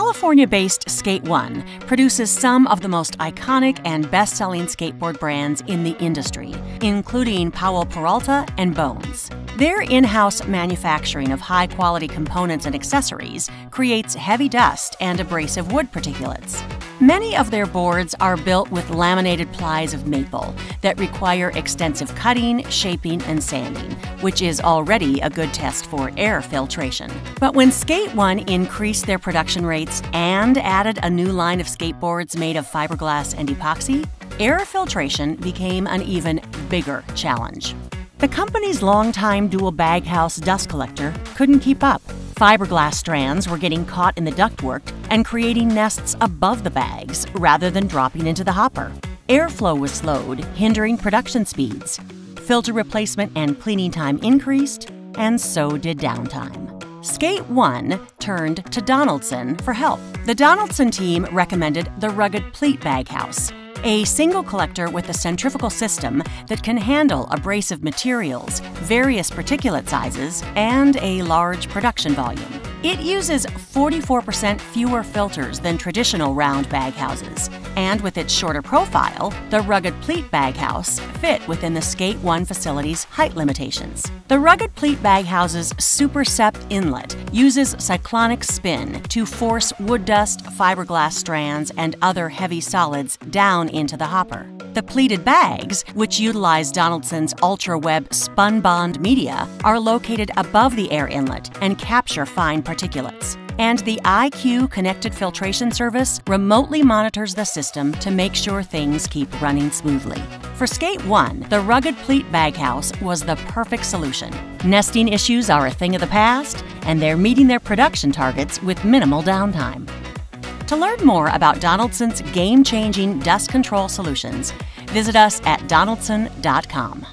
California based Skate One produces some of the most iconic and best selling skateboard brands in the industry, including Powell Peralta and Bones. Their in house manufacturing of high quality components and accessories creates heavy dust and abrasive wood particulates. Many of their boards are built with laminated plies of maple that require extensive cutting, shaping, and sanding, which is already a good test for air filtration. But when Skate One increased their production rates and added a new line of skateboards made of fiberglass and epoxy, air filtration became an even bigger challenge. The company's longtime dual baghouse dust collector couldn't keep up. Fiberglass strands were getting caught in the ductwork and creating nests above the bags rather than dropping into the hopper. Airflow was slowed, hindering production speeds. Filter replacement and cleaning time increased, and so did downtime. Skate One turned to Donaldson for help. The Donaldson team recommended the rugged pleat baghouse, a single collector with a centrifugal system that can handle abrasive materials, various particulate sizes, and a large production volume. It uses 44% fewer filters than traditional round baghouses, and with its shorter profile, the rugged pleat baghouse fit within the Skate One facility's height limitations. The rugged pleat baghouse's Super Sep inlet uses cyclonic spin to force wood dust, fiberglass strands, and other heavy solids down into the hopper. The pleated bags, which utilize Donaldson's UltraWeb spun bond media, are located above the air inlet and capture fine particulates. And the iCue Connected Filtration Service remotely monitors the system to make sure things keep running smoothly. For Skate One, the rugged pleat baghouse was the perfect solution. Nesting issues are a thing of the past, and they're meeting their production targets with minimal downtime. To learn more about Donaldson's game changing dust control solutions, visit us at donaldson.com.